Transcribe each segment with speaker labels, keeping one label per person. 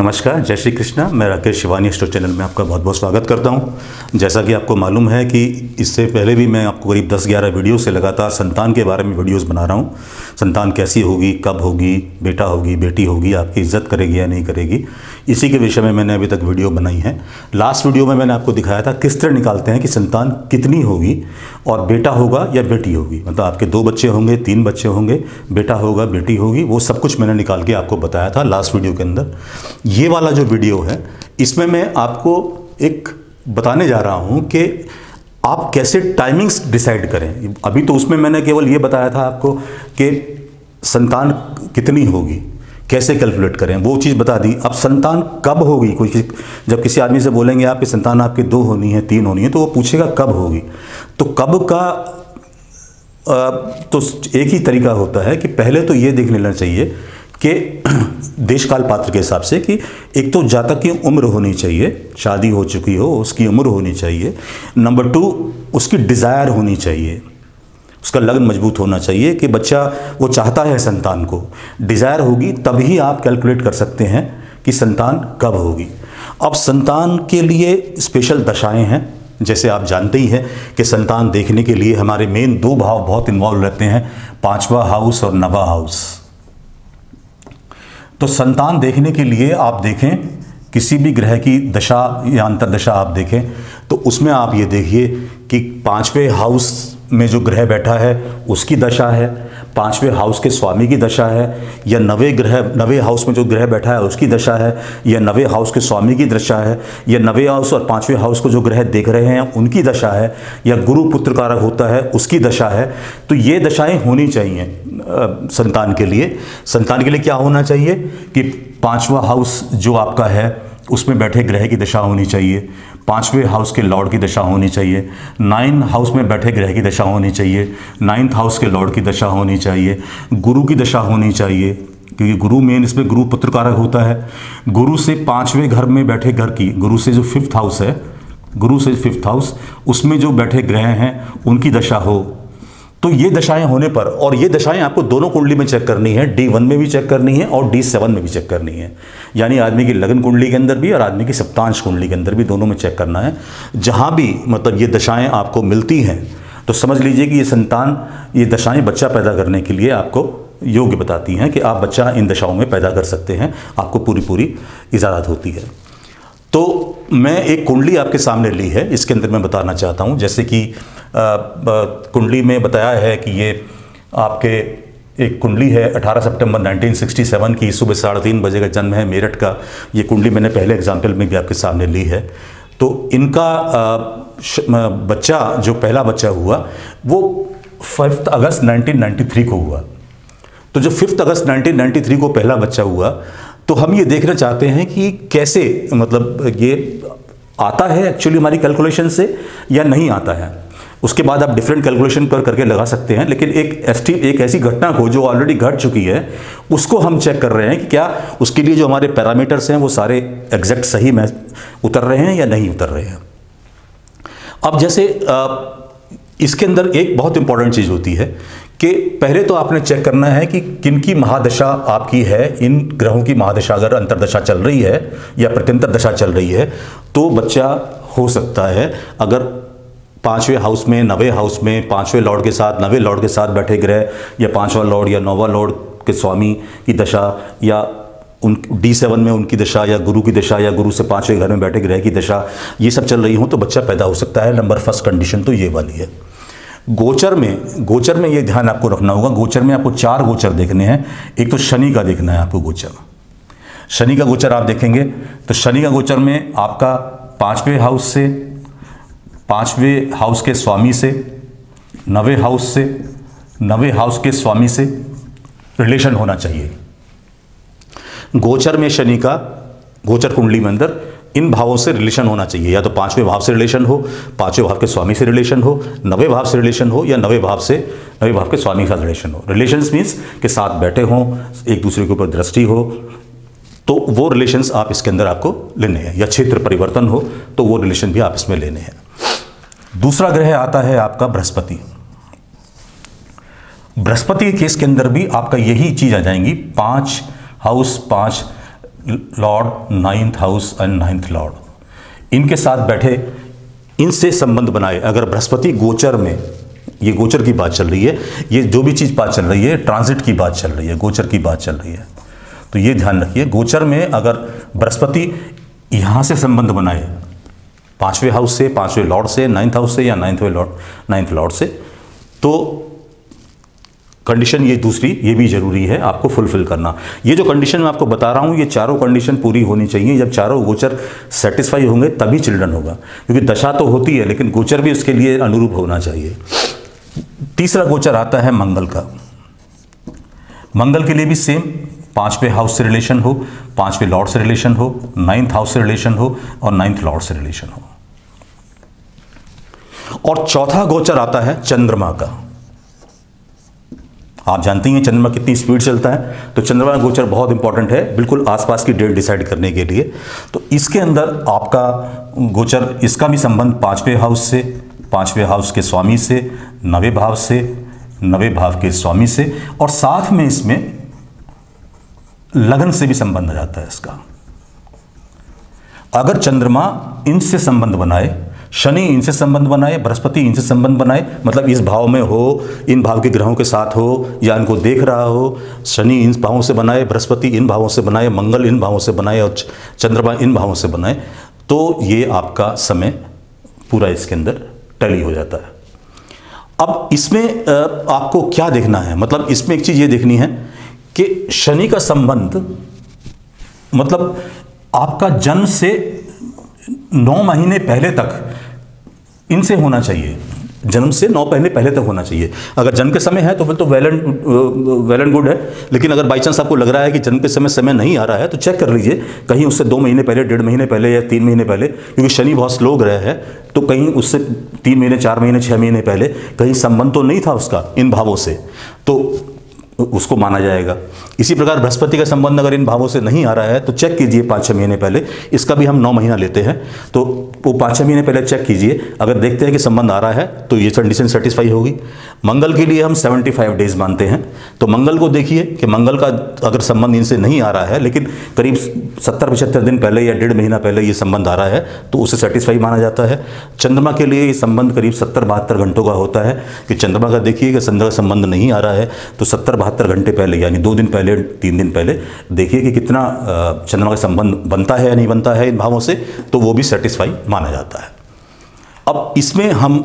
Speaker 1: नमस्कार, जय श्री कृष्णा। मैं राकेश शिवानी, स्टोर चैनल में आपका बहुत बहुत स्वागत करता हूँ। जैसा कि आपको मालूम है कि इससे पहले भी मैं आपको करीब 10-11 वीडियो से लगातार संतान के बारे में वीडियोस बना रहा हूँ। संतान कैसी होगी, कब होगी, बेटा होगी, बेटी होगी, आपकी इज़्ज़त करेगी या नहीं करेगी, इसी के विषय में मैंने अभी तक वीडियो बनाई है। लास्ट वीडियो में मैंने आपको दिखाया था किस तरह निकालते हैं कि संतान कितनी होगी और बेटा होगा या बेटी होगी। मतलब आपके दो बच्चे होंगे, तीन बच्चे होंगे, बेटा होगा, बेटी होगी, वो सब कुछ मैंने निकाल के आपको बताया था लास्ट वीडियो के अंदर। ये वाला जो वीडियो है, इसमें मैं आपको एक बताने जा रहा हूँ कि आप कैसे टाइमिंग्स डिसाइड करें? अभी तो उसमें मैंने केवल ये बताया था आपको कि संतान कितनी होगी कैसे कैलकुलेट करें? वो चीज़ बता दी। अब संतान कब होगी? कोई जब किसी आदमी से बोलेंगे आपकी संतान आपकी दो होनी है तीन होनी है तो वो पूछेगा कब होगी। तो कब का आ, तो एक ही तरीका होता है कि पहले तो ये देख लेना चाहिए कि देशकाल पात्र के हिसाब से कि एक तो जातक की उम्र होनी चाहिए, शादी हो चुकी हो, उसकी उम्र होनी चाहिए। नंबर टू उसकी डिज़ायर होनी चाहिए। उसका लगन मज़बूत होना चाहिए कि बच्चा वो चाहता है संतान को। डिज़ायर होगी तभी आप कैलकुलेट कर सकते हैं कि संतान कब होगी। अब संतान के लिए स्पेशल दशाएँ हैं। जैसे आप जानते ही हैं कि संतान देखने के लिए हमारे मेन दो भाव बहुत इन्वॉल्व रहते हैं, पांचवा हाउस और नवा हाउस तो संतान देखने के लिए आप देखें, किसी भी ग्रह की दशा या अंतरदशा आप देखें तो उसमें आप ये देखिए कि पांचवे हाउस में जो ग्रह बैठा है, उसकी दशा है। पाँचवें हाउस के स्वामी की दशा है, या नवे ग्रह, नवे हाउस में जो ग्रह बैठा है उसकी दशा है, या नवे हाउस के स्वामी की दशा है, या नवे हाउस और पाँचवें हाउस को जो ग्रह देख रहे हैं उनकी दशा है, या गुरु पुत्र कारक होता है उसकी दशा है तो ये दशाएँ होनी चाहिए संतान के लिए। संतान के लिए क्या होना चाहिए? कि पांचवा हाउस जो आपका है, उसमें बैठे ग्रह की दशा होनी चाहिए। पाँचवें हाउस के लॉर्ड की दशा होनी चाहिए। नाइन हाउस में बैठे ग्रह की दशा होनी चाहिए। नाइन्थ हाउस के लॉर्ड की दशा होनी चाहिए। गुरु की दशा होनी चाहिए, क्योंकि गुरु मेन इसमें गुरु पुत्र कारक होता है। गुरु से पाँचवें घर में बैठे घर की, गुरु से जो फिफ्थ हाउस है, गुरु से फिफ्थ हाउस उसमें जो बैठे ग्रह हैं, उनकी दशा हो। तो ये दशाएँ होने पर, और ये दशाएँ आपको दोनों कुंडली में चेक करनी है डी वन में भी चेक करनी है और डी सेवन में भी चेक करनी है। यानी आदमी की लगन कुंडली के अंदर भी और आदमी की सप्तांश कुंडली के अंदर भी दोनों में चेक करना है। जहाँ भी मतलब ये दशाएँ आपको मिलती हैं तो समझ लीजिए कि ये संतान, ये दशाएँ बच्चा पैदा करने के लिए आपको योग्य बताती हैं कि आप बच्चा इन दशाओं में पैदा कर सकते हैं। आपको पूरी पूरी इजाज़त होती है। तो मैं एक कुंडली आपके सामने ली है, इसके अंदर मैं बताना चाहता हूँ, जैसे कि कुंडली में बताया है कि ये आपके एक कुंडली है 18 सितंबर 1967 की सुबह साढ़े तीन बजे का जन्म है मेरठ का। ये कुंडली मैंने पहले एग्ज़ाम्पल में भी आपके सामने ली है। तो इनका बच्चा, जो पहला बच्चा हुआ, वो फिफ्थ अगस्त 1993 को हुआ। तो जो फिफ्थ अगस्त 1993 को पहला बच्चा हुआ तो हम ये देखना चाहते हैं कि कैसे मतलब ये आता है एक्चुअली हमारी कैलकुलेशन से या नहीं आता है। उसके बाद आप डिफरेंट कैलकुलेशन पर करके लगा सकते हैं, लेकिन एक एस्टी एक ऐसी घटना को जो ऑलरेडी घट चुकी है, उसको हम चेक कर रहे हैं कि क्या उसके लिए जो हमारे पैरामीटर्स हैं वो सारे एग्जैक्ट सही में उतर रहे हैं या नहीं उतर रहे हैं। अब जैसे इसके अंदर एक बहुत इंपॉर्टेंट चीज़ होती है कि पहले तो आपने चेक करना है कि किन की महादशा आपकी है, इन ग्रहों की महादशा अगर अंतरदशा चल रही है या प्रत्यंतर दशा चल रही है तो बच्चा हो सकता है अगर पाँचवें हाउस में, नवे हाउस में, पाँचवें लॉर्ड के साथ, नवे लॉर्ड के साथ बैठे ग्रह, या पांचवा लॉर्ड या नौवा लॉर्ड के स्वामी की दशा, या उन डी सेवन में उनकी दशा, या गुरु की दशा, या गुरु से पाँचवें घर में बैठे ग्रह की दशा, ये सब चल रही हो तो बच्चा पैदा हो सकता है। नंबर फ़र्स्ट कंडीशन तो ये वाली है। गोचर में गोचर में ये ध्यान आपको रखना होगा। गोचर में आपको चार गोचर देखने हैं। एक तो शनि का देखना है आपको गोचर। शनि का गोचर आप देखेंगे तो शनि का गोचर में आपका पाँचवें हाउस से पाँचवें हाउस के स्वामी से, नवे हाउस से, नवे हाउस के स्वामी से रिलेशन होना चाहिए। गोचर में शनि का, गोचर कुंडली में अंदर इन भावों से रिलेशन होना चाहिए। या तो पाँचवें भाव से रिलेशन हो, पाँचवें भाव के स्वामी से रिलेशन हो, नवे भाव से रिलेशन हो, या नवे भाव से, नवे भाव के स्वामी के साथ रिलेशन हो। रिलेशन मीन्स के साथ बैठे हों, एक दूसरे के ऊपर दृष्टि हो तो वो रिलेशंस आप इसके अंदर आपको लेने हैं। या क्षेत्र परिवर्तन हो तो वो रिलेशन भी आप इसमें लेने हैं। दूसरा ग्रह आता है आपका बृहस्पति। बृहस्पति के केस के अंदर भी आपका यही चीज़ आ जाएँगी, पाँच हाउस पाँच lord ninth house and ninth lord इनके साथ बैठे, इनसे संबंध बनाए। अगर बृहस्पति गोचर में, ये गोचर की बात चल रही है, ये जो भी चीज़ बात चल रही है ट्रांजिट की बात चल रही है, गोचर की बात चल रही है। तो ये ध्यान रखिए, गोचर में अगर बृहस्पति यहाँ से संबंध बनाए पाँचवें हाउस से, पाँचवें लॉर्ड से नाइन्थ हाउस से या नाइन्थवें लॉर्ड नाइन्थ लॉर्ड से। तो कंडीशन ये दूसरी, ये भी ज़रूरी है आपको फुलफिल करना। ये जो कंडीशन मैं आपको बता रहा हूँ, ये चारों कंडीशन पूरी होनी चाहिए। जब चारों गोचर सेटिस्फाई होंगे, तभी चिल्ड्रन होगा। क्योंकि दशा तो होती है, लेकिन गोचर भी उसके लिए अनुरूप होना चाहिए। तीसरा गोचर आता है मंगल का। मंगल के लिए भी सेम पाँचवें हाउस से रिलेशन हो, पाँचवें लॉर्ड से रिलेशन हो नाइन्थ हाउस से रिलेशन हो और नाइन्थ लॉर्ड से रिलेशन हो। और चौथा गोचर आता है चंद्रमा का। आप जानते हैं चंद्रमा कितनी स्पीड चलता है तो चंद्रमा गोचर बहुत इंपॉर्टेंट है, बिल्कुल आसपास की डेट डिसाइड करने के लिए। तो इसके अंदर आपका गोचर, इसका भी संबंध पाँचवें हाउस से, पाँचवें हाउस के स्वामी से, नवे भाव से, नवे भाव के स्वामी से, और साथ में इसमें लगन से भी संबंध आ जाता है इसका। अगर चंद्रमा इनसे संबंध बनाए शनि इनसे संबंध बनाए, बृहस्पति इनसे संबंध बनाए मतलब इस भाव में हो, इन भाव के ग्रहों के साथ हो, या इनको देख रहा हो, शनि इन भावों से बनाए, बृहस्पति इन भावों से बनाए, मंगल इन भावों से बनाए, और चंद्रमा इन भावों से बनाए तो ये आपका समय पूरा इसके अंदर टली हो जाता है। अब इसमें आपको क्या देखना है? मतलब इसमें एक चीज़ ये देखनी है कि शनि का संबंध मतलब आपका जन्म से नौ महीने पहले तक इनसे होना चाहिए। जन्म से नौ महीने पहले तक होना चाहिए। अगर जन्म के समय है तो फिर तो well and well and good है। लेकिन अगर बाई चांस आपको लग रहा है कि जन्म के समय समय नहीं आ रहा है तो चेक कर लीजिए। कहीं उससे दो महीने पहले, डेढ़ महीने पहले या तीन महीने पहले, क्योंकि शनि बहुत स्लो ग्रह है तो कहीं उससे तीन महीने, चार महीने छः महीने पहले कहीं संबंध तो नहीं था उसका इन भावों से। तो उसको माना जाएगा। इसी प्रकार बृहस्पति का संबंध अगर इन भावों से नहीं आ रहा है तो चेक कीजिए पाँच छः महीने पहले। इसका भी हम नौ महीना लेते हैं। तो वो पाँच छः महीने पहले चेक कीजिए। अगर देखते हैं कि संबंध आ रहा है तो ये कंडीशन सेटिस्फाई होगी। मंगल के लिए हम 75 डेज़ मानते हैं। तो मंगल को देखिए कि मंगल का अगर संबंध इनसे नहीं आ रहा है, लेकिन करीब सत्तर पचहत्तर दिन पहले या डेढ़ महीना पहले ये संबंध आ रहा है तो उसे सेटिस्फाई माना जाता है। चंद्रमा के लिए ये संबंध करीब सत्तर बहत्तर घंटों का होता है कि चंद्रमा का देखिए कि चंद्र का संबंध नहीं आ रहा है तो सत्तर बहत्तर घंटे पहले, यानी दो दिन पहले, तीन दिन पहले, देखिए कि कितना चंद्रमा का संबंध बनता है या नहीं बनता है इन भावों से तो वो भी सेटिस्फाई माना जाता है। अब इसमें हम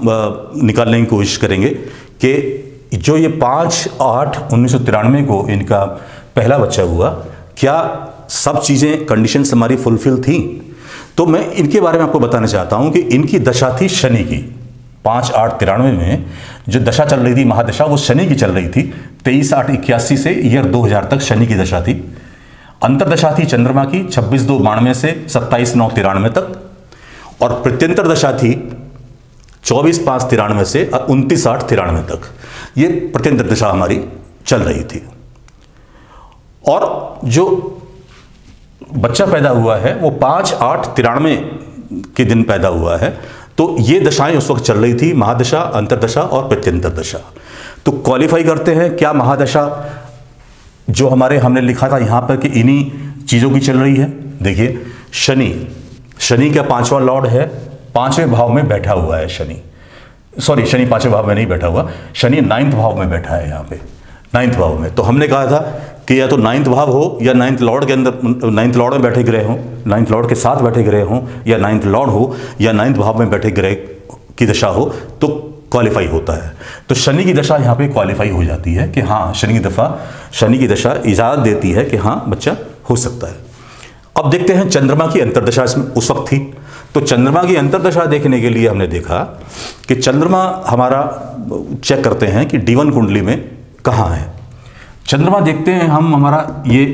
Speaker 1: निकालने की कोशिश करेंगे कि जो ये पाँच आठ उन्नीस को इनका पहला बच्चा हुआ, क्या सब चीज़ें कंडीशंस हमारी फुलफिल थी? तो मैं इनके बारे में आपको बताना चाहता हूँ कि इनकी दशा थी शनि की। पाँच आठ तिरानवे में जो दशा चल रही थी, महादशा, वो शनि की चल रही थी। तेईस आठ इक्यासी से ईयर 2000 तक शनि की दशा थी। अंतरदशा थी चंद्रमा की, छब्बीस दो बानवे से सत्ताईस नौ तिरानवे तक। और प्रत्यंतर दशा थी चौबीस पाँच तिरानवे से उनतीस आठ तिरानवे तक। ये प्रत्यंतर दशा हमारी चल रही थी। और जो बच्चा पैदा हुआ है, वो पाँच आठ तिरानवे के दिन पैदा हुआ है। तो ये दशाएँ उस वक्त चल रही थी, महादशा, अंतरदशा और प्रत्यंतर दशा तो क्वालिफाई करते हैं, क्या महादशा जो हमारे हमने लिखा था यहाँ पर कि इन्हीं चीज़ों की चल रही है? देखिए, शनि। शनि का पांचवा लॉर्ड है, पाँचवें भाव में बैठा हुआ है शनि। सॉरी शनि पाँचवें भाव में नहीं बैठा हुआ, शनि नाइन्थ भाव में बैठा है यहाँ पे नाइन्थ भाव में। तो हमने कहा था कि या तो नाइन्थ भाव हो या नाइन्थ लॉर्ड के अंदर नाइन्थ लॉर्ड में बैठे ग्रह हों नाइन्थ लॉर्ड के साथ बैठे ग्रह हों, या नाइन्थ लॉर्ड हो, या नाइन्थ भाव में बैठे ग्रह की दशा हो तो क्वालिफाई होता है। तो शनि की दशा यहाँ पे क्वालिफाई हो जाती है कि हाँ शनि की दफ़ा, शनि की दशा इजाज़त देती है कि हाँ बच्चा हो सकता है। अब देखते हैं चंद्रमा की अंतरदशा इसमें उस वक्त थी। तो चंद्रमा की अंतरदशा देखने के लिए हमने देखा कि चंद्रमा हमारा चेक करते हैं कि डीवन कुंडली में कहाँ है। चंद्रमा देखते हैं हम, हमारा ये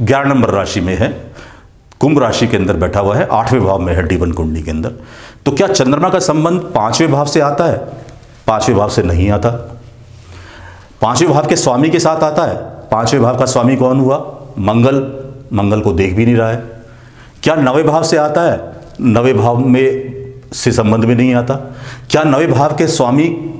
Speaker 1: ग्यारह नंबर राशि में है। कुंभ राशि के अंदर बैठा हुआ है, आठवें भाव में है डीवन कुंडली के अंदर। तो क्या चंद्रमा का संबंध पाँचवें भाव से आता है? पाँचवें भाव से नहीं आता। पाँचवें भाव के स्वामी के साथ आता है। पाँचवें भाव का स्वामी कौन हुआ? मंगल। मंगल को देख भी नहीं रहा है। क्या नवे भाव से आता है? नवे भाव में से संबंध में नहीं आता। क्या नवे भाव के स्वामी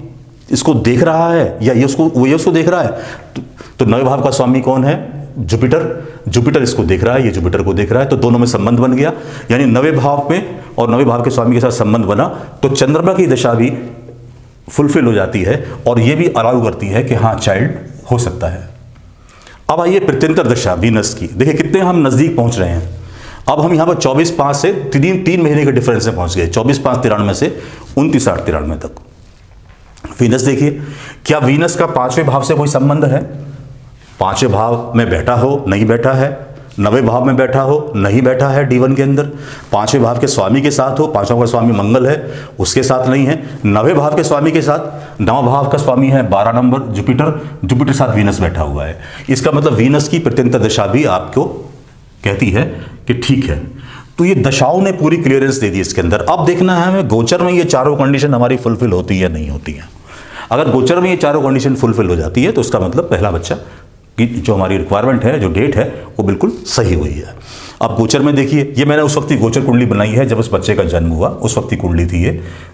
Speaker 1: इसको देख रहा है या ये उसको वो ये उसको देख रहा है? तो, तो नवे भाव का स्वामी कौन है? जुपिटर। जुपिटर इसको देख रहा है ये जुपिटर को देख रहा है तो दोनों में संबंध बन गया। यानी नवे भाव में और नवे भाव के स्वामी के साथ संबंध बना तो चंद्रमा की दशा भी फुलफिल हो जाती है और ये भी अलाउ करती है कि हाँ चाइल्ड हो सकता है। अब आइए प्रत्यंतर दशा वीनस की। देखिए कितने हम नज़दीक पहुँच रहे हैं। अब हम यहाँ पर चौबीस पाँच से तीन तीन महीने के डिफरेंस में पहुँच गए चौबीस पाँच तिरानवे से उनतीस आठ तिरानवे तक। वीनस देखिए, क्या वीनस का पाँचवें भाव से कोई संबंध है? पाँचवें भाव में बैठा हो, नहीं बैठा है। नवे भाव में बैठा हो, नहीं बैठा है डी के अंदर। पाँचवें भाव के स्वामी के साथ हो, पांचवा का स्वामी मंगल है, उसके साथ नहीं है। नवे भाव के स्वामी के साथ, नवा भाव का स्वामी है बारह नंबर, जुपिटर। जुपिटर साथ वीनस बैठा हुआ है। इसका मतलब वीनस की प्रत्यंत दशा भी आपको कहती है कि ठीक है। तो ये दशाओं ने पूरी क्लियरेंस दे दी इसके अंदर। अब देखना है हमें, गोचर में ये चारों कंडीशन हमारी फुलफिल होती है नहीं होती है। अगर गोचर में ये चारों कंडीशन फुलफिल हो जाती है तो उसका मतलब पहला बच्चा की जो हमारी रिक्वायरमेंट है, जो डेट है, वो बिल्कुल सही हुई है। अब गोचर में देखिए, ये मैंने उस वक्त की गोचर कुंडली बनाई है, जब उस बच्चे का जन्म हुआ, उस वक्त की कुंडली थी ये।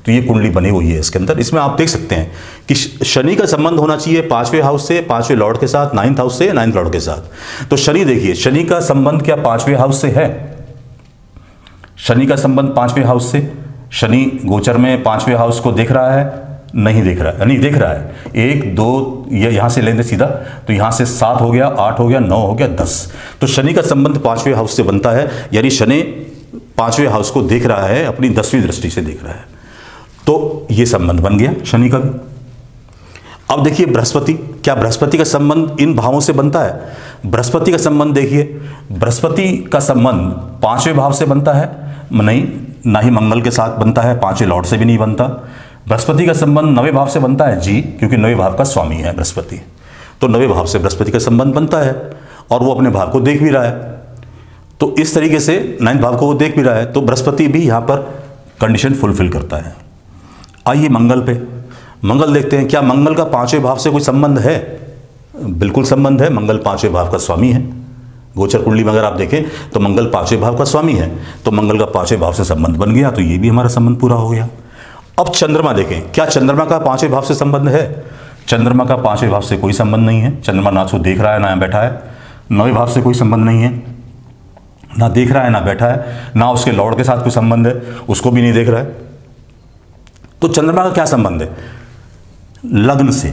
Speaker 1: तो ये कुंडली बनी हुई है इसके अंदर। इसमें आप देख सकते हैं कि शनि का संबंध होना चाहिए पाँचवें हाउस से, पाँचवें लॉर्ड के साथ नाइन्थ हाउस से नाइन्थ लॉर्ड के साथ। तो शनि देखिए, शनि का संबंध क्या पाँचवें हाउस से है? शनि का संबंध पाँचवें हाउस से, शनि गोचर में पाँचवें हाउस को देख रहा है नहीं देख रहा है। नहीं देख रहा है। एक, दो, ये यहाँ से लेंगे सीधा तो यहाँ से सात हो गया, आठ हो गया, नौ हो गया, दस। तो शनि का संबंध पाँचवें हाउस से बनता है। यानी शनि पाँचवें हाउस को देख रहा है, अपनी दसवीं दृष्टि से देख रहा है। तो ये संबंध बन गया शनि का भी। अब देखिए बृहस्पति, क्या बृहस्पति का संबंध इन भावों से बनता है? बृहस्पति का संबंध देखिए। बृहस्पति का संबंध पाँचवें भाव से बनता है। नहीं, ना ही मंगल के साथ बनता है, पाँचवें लॉर्ड से भी नहीं बनता। बृहस्पति का संबंध नवे भाव से बनता है? जी, क्योंकि नवे भाव का स्वामी है बृहस्पति। तो नवे भाव से बृहस्पति का संबंध बनता है और वो अपने भाव को देख भी रहा है। तो इस तरीके से नाइन्थ भाव को वो देख भी रहा है तो बृहस्पति भी यहाँ पर कंडीशन फुलफिल करता है। आइए मंगल पे। मंगल देखते हैं, क्या मंगल का पाँचवें भाव से कोई संबंध है? बिल्कुल संबंध है, मंगल पाँचवें भाव का स्वामी है। गोचर कुंडली में अगर आप देखें तो मंगल पाँचवें भाव का स्वामी है। तो मंगल का पाँचवें भाव से संबंध बन गया तो ये भी हमारा संबंध पूरा हो गया। अब चंद्रमा देखें, क्या चंद्रमा का पाँचवें भाव से संबंध है? चंद्रमा का पाँचवें भाव से कोई संबंध नहीं है। चंद्रमा ना तो देख रहा है, ना बैठा है। नवे भाव से कोई संबंध नहीं है। ना देख रहा है, ना बैठा है। ना उसके लॉर्ड के साथ कोई संबंध है, उसको भी नहीं देख रहा है। तो चंद्रमा का क्या संबंध है? लग्न से।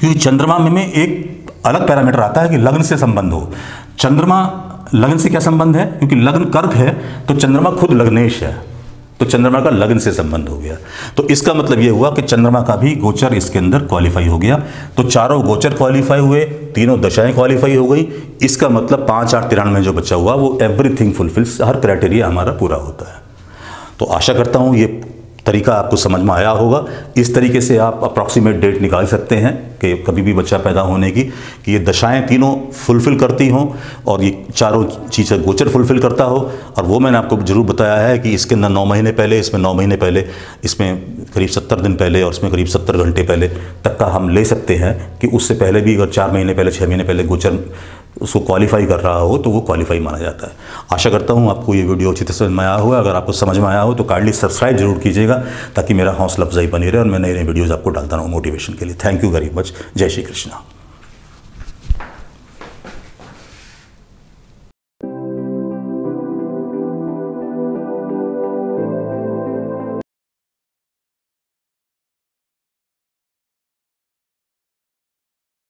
Speaker 1: क्योंकि चंद्रमा में एक अलग पैरामीटर आता है कि लग्न से संबंध हो। चंद्रमा, लग्न से क्या संबंध है? क्योंकि लग्न कर्क है तो चंद्रमा खुद लग्नेश है। तो चंद्रमा का लग्न से संबंध हो गया। तो इसका मतलब यह हुआ कि चंद्रमा का भी गोचर इसके अंदर क्वालिफाई हो गया। तो चारों गोचर क्वालिफाई हुए, तीनों दशाएँ क्वालिफाई हो गई। इसका मतलब पाँच, आठ, तिरानवे जो बच्चा हुआ, वो एवरीथिंग फुलफिल्स हर क्राइटेरिया हमारा पूरा होता है। तो आशा करता हूँ ये तरीका आपको समझ में आया होगा। इस तरीके से आप अप्रॉक्सीमेट डेट निकाल सकते हैं कि कभी भी बच्चा पैदा होने की, कि ये दशाएँ तीनों फुलफ़िल करती हों और ये चारों चीज़ें गोचर फुलफ़िल करता हो। और वो मैंने आपको ज़रूर बताया है कि इसके अंदर नौ महीने पहले, इसमें नौ महीने पहले, इसमें करीब सत्तर दिन पहले और इसमें करीब सत्तर घंटे पहले तक का हम ले सकते हैं कि उससे पहले भी अगर चार महीने पहले छः महीने पहले गोचर उसको क्वालिफाई कर रहा हो तो वो क्वालिफाई माना जाता है। आशा करता हूँ आपको ये वीडियो अच्छी तरह समझ में आया होगा। अगर आपको समझ में आया हो तो काइंडली सब्सक्राइब ज़रूर कीजिएगा, ताकि मेरा हौसला अफजाई बनी रहे और मैं नई नई वीडियोज़ आपको डालता रहूँ मोटिवेशन के लिए। थैंक यू वेरी मच जय श्री कृष्णा।